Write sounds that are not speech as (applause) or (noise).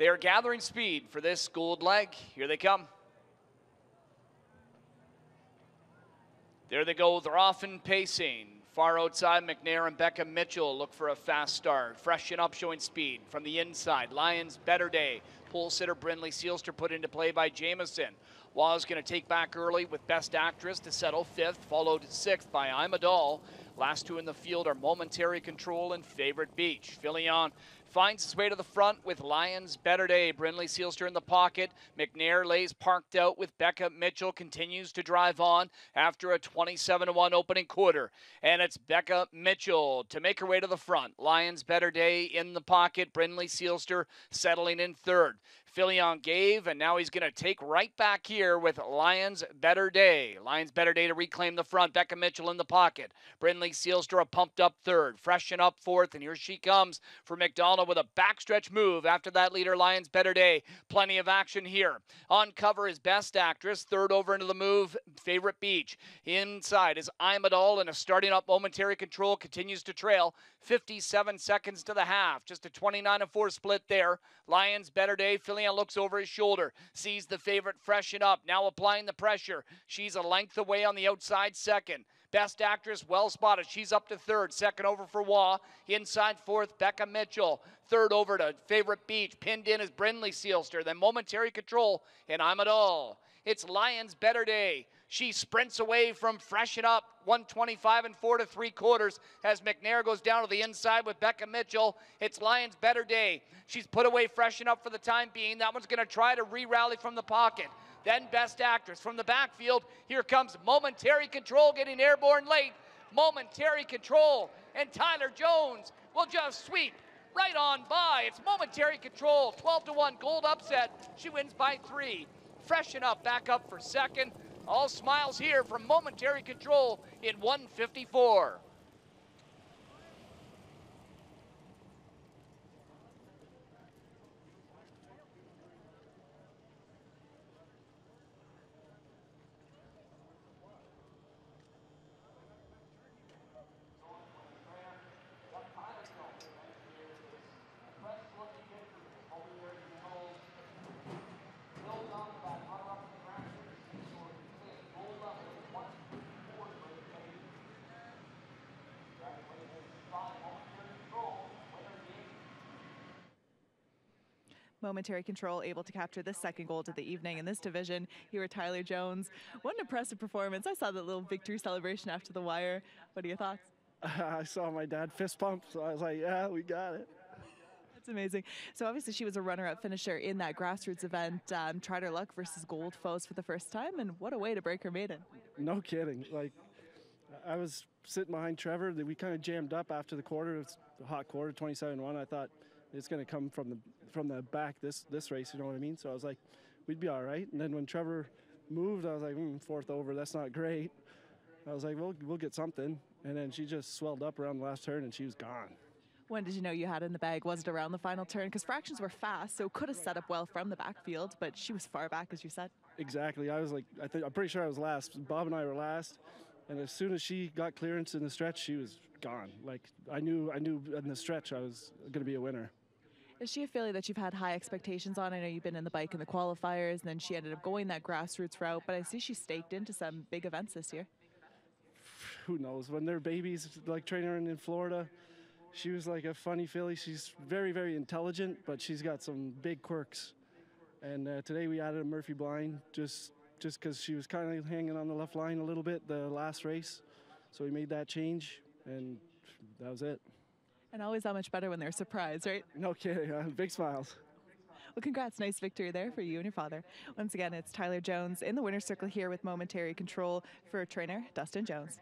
They are gathering speed for this gold leg. Here they come. There they go. They're off and pacing. Far outside, McNair and Becca Mitchell look for a fast start. Freshen up, showing speed from the inside. Lions, better day. Pole sitter Brindley Seelster put into play by Jamieson. Was going to take back early with Best Actress to settle fifth, followed sixth by I'm a Doll. Last two in the field are Momentary Control and Favorite Beach. Filion finds his way to the front with Lions Better Day. Brindley Seelster in the pocket. McNair lays parked out with Becca Mitchell, continues to drive on after a 27 1 opening quarter. And it's Becca Mitchell to make her way to the front. Lions Better Day in the pocket. Brindley Seelster settling in third. Filion gave, and now he's going to take right back here with Lions Better Day. Lions Better Day to reclaim the front. Becca Mitchell in the pocket. Brindley Seelster a pumped up third. Freshen up fourth, and here she comes for MacDonald with a backstretch move. After that leader, Lions Better Day. Plenty of action here. On cover is Best Actress. Third over into the move, Favorite Beach. Inside is I'm a Doll, and a starting up momentary control continues to trail. 57 seconds to the half. Just a 29 4 split there. Lions Better Day. Filion looks over his shoulder, sees the favorite freshen up, now applying the pressure. She's a length away on the outside second. Best actress, well spotted. She's up to third. Second over for Waugh. Inside fourth, Becca Mitchell. Third over to Favorite Beach. Pinned in is Brindley Seelster. Then momentary control, and I'm a Doll. It's Lions Better Day. She sprints away from Freshen Up, 125 and four to three quarters as McNair goes down to the inside with Becca Mitchell. It's Lions Better Day. She's put away Freshen Up for the time being. That one's going to try to re-rally from the pocket. Then Best Actress from the backfield. Here comes Momentary Control getting airborne late. Momentary Control and Tyler Jones will just sweep right on by. It's Momentary Control, 12 to 1 gold upset. She wins by three. Freshen Up back up for second. All smiles here from momentary control in 154. Momentary control able to capture the second goal of the evening in this division. Here with Tyler Jones. What an impressive performance. I saw that little victory celebration after the wire. What are your thoughts? (laughs) I saw my dad fist pump, so I was like, yeah, we got it. That's amazing. So obviously she was a runner-up finisher in that grassroots event. Um, tried her luck versus Gold Foes for the first time, and what a way to break her maiden. No kidding. Like, I was sitting behind Trevor. We kind of jammed up after the quarter. It was a hot quarter, 27-1. I thought it's going to come from the from the back this this race. You know what I mean? So I was like, we'd be all right. And then when Trevor moved, I was like, mm, fourth over. That's not great. I was like, we'll we'll get something. And then she just swelled up around the last turn, and she was gone. When did you know you had in the bag? Was it around the final turn? Because fractions were fast, so could have set up well from the backfield, but she was far back, as you said. Exactly. I was like, I think I'm pretty sure I was last. Bob and I were last, and as soon as she got clearance in the stretch, she was gone. Like I knew, I knew in the stretch I was going to be a winner. Is she a filly that you've had high expectations on? I know you've been in the bike in the qualifiers, and then she ended up going that grassroots route, but I see she's staked into some big events this year. Who knows? When they're babies, like training in Florida, she was like a funny filly. She's very, very intelligent, but she's got some big quirks. And uh, today we added a Murphy blind just just because she was kind of hanging on the left line a little bit the last race. So we made that change, and that was it. And always that much better when they're surprised, right? No kidding. Uh, big smiles. Well, congrats. Nice victory there for you and your father. Once again, it's Tyler Jones in the winner's circle here with momentary control for trainer Dustin Jones.